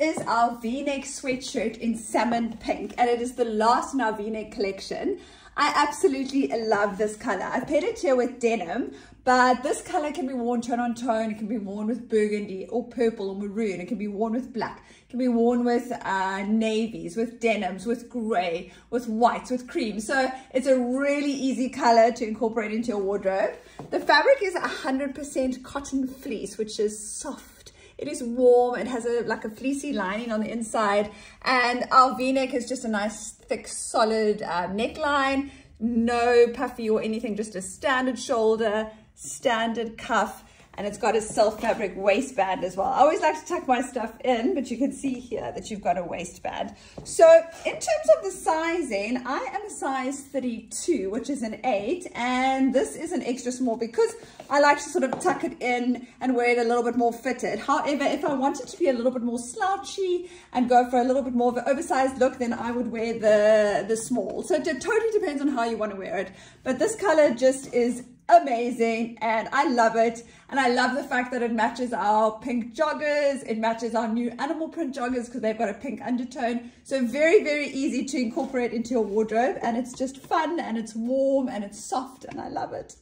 is our v-neck sweatshirt in salmon pink and it is the last in our v-neck collection. I absolutely love this color. I paired it here with denim, but this color can be worn tone on tone. It can be worn with burgundy or purple or maroon. It can be worn with black. It can be worn with uh, navies, with denims, with gray, with whites, with cream. So it's a really easy color to incorporate into your wardrobe. The fabric is 100% cotton fleece, which is soft. It is warm. It has a like a fleecy lining on the inside. And our v-neck is just a nice, thick, solid uh, neckline. No puffy or anything, just a standard shoulder standard cuff and it's got a self fabric waistband as well. I always like to tuck my stuff in, but you can see here that you've got a waistband. So in terms of the sizing, I am a size 32, which is an eight, and this is an extra small because I like to sort of tuck it in and wear it a little bit more fitted. However, if I wanted to be a little bit more slouchy and go for a little bit more of an oversized look, then I would wear the, the small. So it totally depends on how you want to wear it. But this color just is amazing and I love it. And I love the fact that it matches our pink joggers. It matches our new animal print joggers because they've got a pink undertone. So very, very easy to incorporate into your wardrobe. And it's just fun and it's warm and it's soft and I love it.